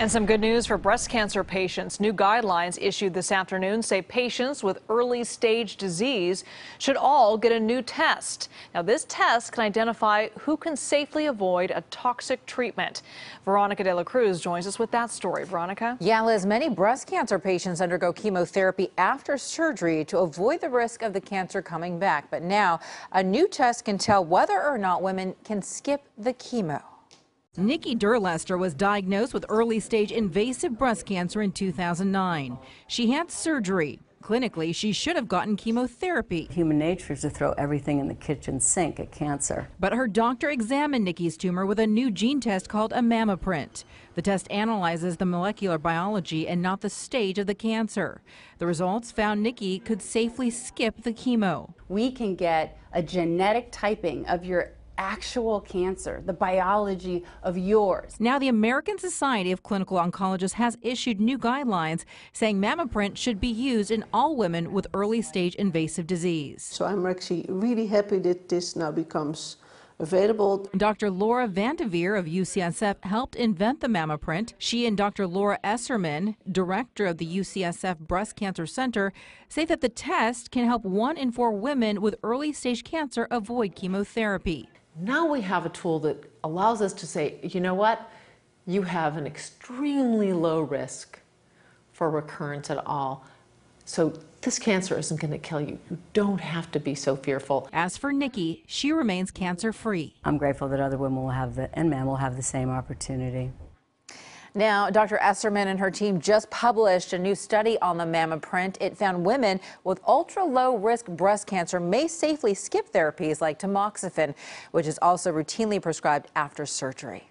And some good news for breast cancer patients. New guidelines issued this afternoon say patients with early stage disease should all get a new test. Now, this test can identify who can safely avoid a toxic treatment. Veronica de la Cruz joins us with that story. Veronica? Yeah, Liz, many breast cancer patients undergo chemotherapy after surgery to avoid the risk of the cancer coming back. But now, a new test can tell whether or not women can skip the chemo. Nikki Durlester was diagnosed with early stage invasive breast cancer in 2009. She had surgery. Clinically, she should have gotten chemotherapy. Human nature is to throw everything in the kitchen sink at cancer. But her doctor examined Nikki's tumor with a new gene test called a MammaPrint. The test analyzes the molecular biology and not the stage of the cancer. The results found Nikki could safely skip the chemo. We can get a genetic typing of your actual cancer, the biology of yours. Now, the American Society of Clinical Oncologists has issued new guidelines saying MammaPrint should be used in all women with early stage invasive disease. So I'm actually really happy that this now becomes available. Dr. Laura van't Veer of UCSF helped invent the MammaPrint. She and Dr. Laura Esserman, director of the UCSF Breast Cancer Center, say that the test can help one in four women with early stage cancer avoid chemotherapy. Now we have a tool that allows us to say, you know what, you have an extremely low risk for recurrence at all. So this cancer isn't going to kill you. You don't have to be so fearful. As for Nikki, she remains cancer free. I'm grateful that other women will have the, and men will have the same opportunity. Now, Dr. Esserman and her team just published a new study on the MammaPrint. It found women with ultra low risk breast cancer may safely skip therapies like tamoxifen, which is also routinely prescribed after surgery.